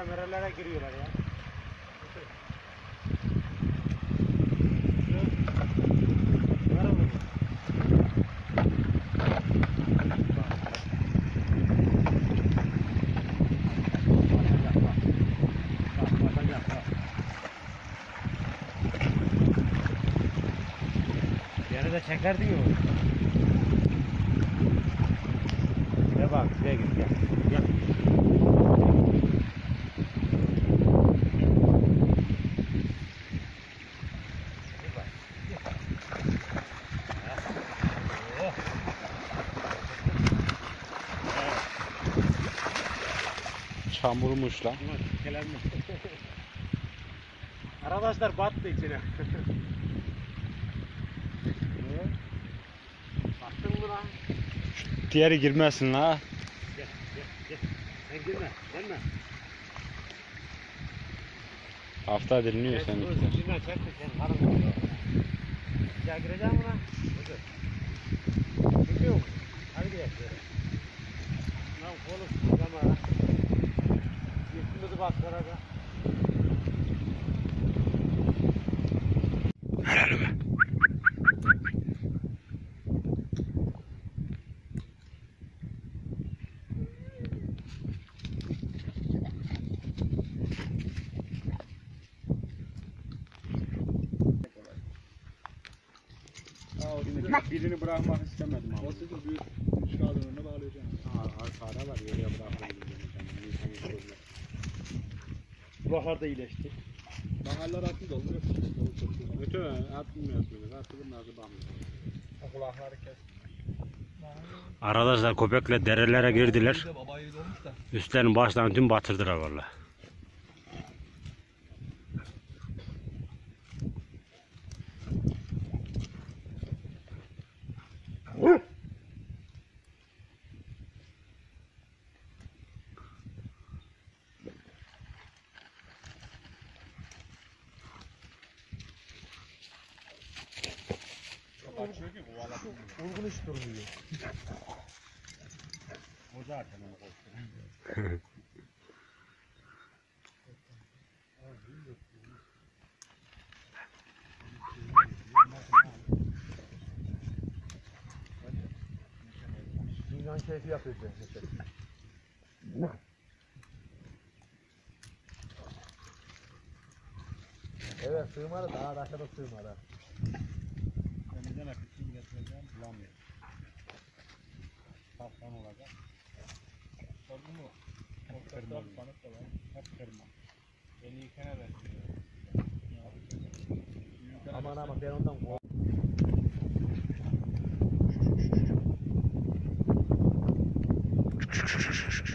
Derelere merelere giriyorlar ya. Var mı? Batacak bak. Bak batacak bak. Yere de çeker Çamurmuş lan. Arkadaşlar battı içine. Ne? Battın mı lan? Diğeri girmesin la. Gel, gel, gel. Sen girme, gelme. Hafta dinliyor Girme, çekme, sen. Ya gireceğim bak karada. Helal be. Birini bırakmak istemedim ama. Sizin büyük Kulaklar da iyileşti. Bangaller atın doldur. Öte atmıyor atmıyor. Atılır nasıl bakmıyor. Kulakları kes. Arkadaşlar köpekle derelere girdiler. Üstlerini baştan tüm batırdılar valla. Uygun iş durmuyor. O zaten o koştu. Dünyanın keyfi yapıyor. Evet sığmadı daha da aşağıda sığmadı. Sanık da var. Hep kırma. Beni yıkana ver. Aman aman ben ondan kork- Burada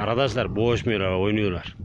Arkadaşlar boğuşmuyorlar oynuyorlar.